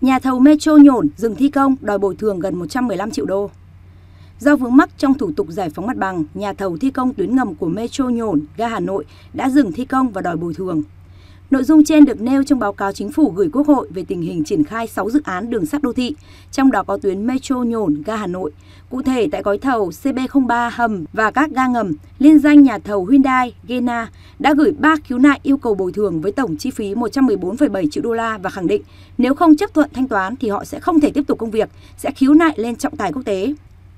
Nhà thầu Metro nhổn dừng thi công đòi bồi thường gần 115 triệu đô. Do vướng mắc trong thủ tục giải phóng mặt bằng, nhà thầu thi công tuyến ngầm của Metro nhổn ga Hà Nội đã dừng thi công và đòi bồi thường. Nội dung trên được nêu trong báo cáo chính phủ gửi Quốc hội về tình hình triển khai 6 dự án đường sắt đô thị, trong đó có tuyến Metro nhổn ga Hà Nội. Cụ thể tại gói thầu CB03 hầm và các ga ngầm, liên danh nhà thầu Hyundai, Gena đã gửi 3 khiếu nại yêu cầu bồi thường với tổng chi phí 114,7 triệu đô la và khẳng định nếu không chấp thuận thanh toán thì họ sẽ không thể tiếp tục công việc, sẽ khiếu nại lên trọng tài quốc tế.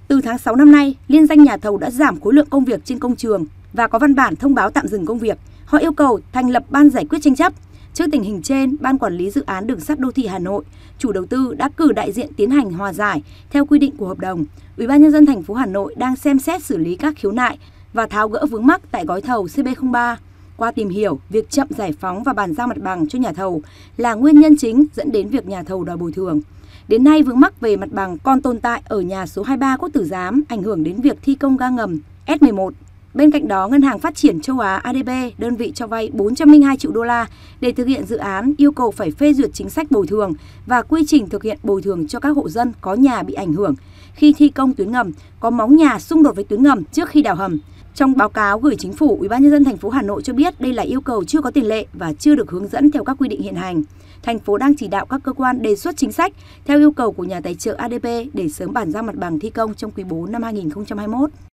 Từ tháng 6 năm nay, liên danh nhà thầu đã giảm khối lượng công việc trên công trường và có văn bản thông báo tạm dừng công việc. Họ yêu cầu thành lập ban giải quyết tranh chấp. Trước tình hình trên, Ban Quản lý Dự án Đường sắt Đô thị Hà Nội, chủ đầu tư đã cử đại diện tiến hành hòa giải theo quy định của hợp đồng. Ủy ban nhân dân thành phố Hà Nội đang xem xét xử lý các khiếu nại và tháo gỡ vướng mắc tại gói thầu CB03. Qua tìm hiểu, việc chậm giải phóng và bàn giao mặt bằng cho nhà thầu là nguyên nhân chính dẫn đến việc nhà thầu đòi bồi thường. Đến nay, vướng mắc về mặt bằng còn tồn tại ở nhà số 23 Quốc Tử Giám, ảnh hưởng đến việc thi công ga ngầm S11. Bên cạnh đó, Ngân hàng Phát triển Châu Á ADB, đơn vị cho vay 402 triệu đô la để thực hiện dự án, yêu cầu phải phê duyệt chính sách bồi thường và quy trình thực hiện bồi thường cho các hộ dân có nhà bị ảnh hưởng khi thi công tuyến ngầm, có móng nhà xung đột với tuyến ngầm trước khi đào hầm. Trong báo cáo gửi chính phủ, Ủy ban nhân dân thành phố Hà Nội cho biết đây là yêu cầu chưa có tiền lệ và chưa được hướng dẫn theo các quy định hiện hành. Thành phố đang chỉ đạo các cơ quan đề xuất chính sách theo yêu cầu của nhà tài trợ ADB để sớm bàn giao mặt bằng thi công trong quý 4 năm 2021.